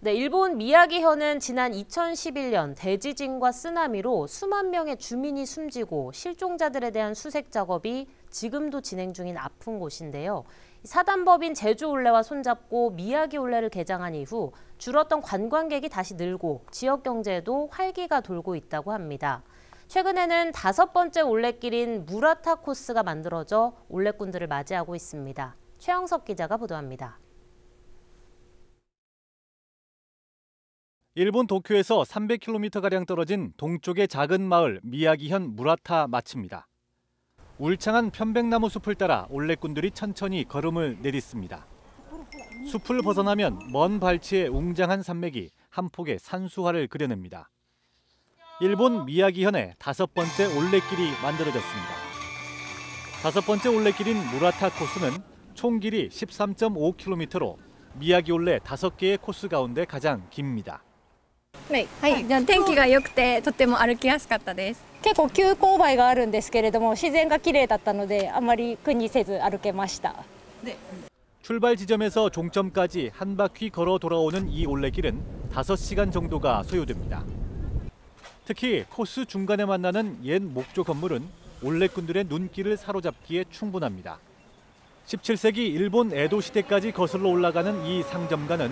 네, 일본 미야기현은 지난 2011년 대지진과 쓰나미로 수만 명의 주민이 숨지고 실종자들에 대한 수색 작업이 지금도 진행 중인 아픈 곳인데요. 사단법인 제주 올레와 손잡고 미야기 올레를 개장한 이후 줄었던 관광객이 다시 늘고 지역 경제에도 활기가 돌고 있다고 합니다. 최근에는 다섯 번째 올레길인 무라타 코스가 만들어져 올레꾼들을 맞이하고 있습니다. 최영석 기자가 보도합니다. 일본 도쿄에서 300km가량 떨어진 동쪽의 작은 마을 미야기현 무라타 마치입니다. 울창한 편백나무 숲을 따라 올레꾼들이 천천히 걸음을 내딛습니다. 숲을 벗어나면 먼 발치의 웅장한 산맥이 한 폭의 산수화를 그려냅니다. 일본 미야기현의 다섯 번째 올레길이 만들어졌습니다. 다섯 번째 올레길인 무라타 코스는 총 길이 13.5km로 미야기 올레 다섯 개의 코스 가운데 가장 깁니다. はい、はい、じゃあ天気が良くてとても歩きやすかったです結構急勾配があるんですけれども自然が綺麗だったのであまり苦にせず歩けました 출발 지점에서 종점까지 한 바퀴 걸어 돌아오는 이 올레길은 5시간 정도가 소요됩니다. 특히 코스 중간에 만나는 옛 목조 건물은 올레꾼들의 눈길을 사로잡기에 충분합니다. 17세기 일본 에도 시대까지 거슬러 올라가는 이 상점가는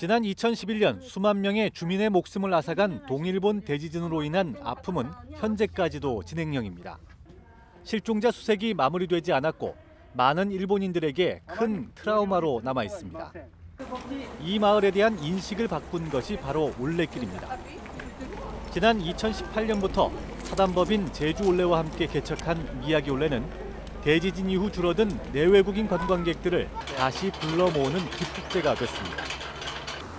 지난 2011년 수만 명의 주민의 목숨을 앗아간 동일본 대지진으로 인한 아픔은 현재까지도 진행형입니다. 실종자 수색이 마무리되지 않았고 많은 일본인들에게 큰 트라우마로 남아 있습니다. 이 마을에 대한 인식을 바꾼 것이 바로 올레길입니다. 지난 2018년부터 사단법인 제주 올레와 함께 개척한 미야기 올레는 대지진 이후 줄어든 내외국인 관광객들을 다시 불러 모으는 기폭제가 됐습니다.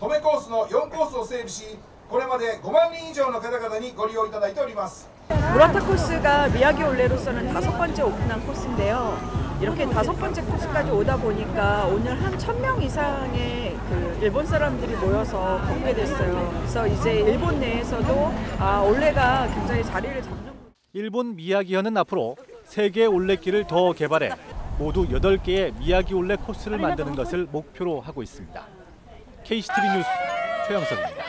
米コースの4コースを整備しこれまで5万人以上の方々にご利用いただいております 무라타 코스가 미야기 올레로서는 다섯 번째 오픈한 코스인데요. 이렇게 다섯 번째 코스까지 오다 보니까 오늘 한 천 명 이상의 그 일본 사람들이 모여서 걷게 됐어요. 그래서 이제 일본 내에서도 아 올레가 굉장히 자리를 잡는 일본 미야기현은 앞으로 세계 올레길을 더 개발해 모두 8개의 미야기 올레 코스를 만드는 것을 목표로 하고 있습니다. KCTV 뉴스 최영석입니다.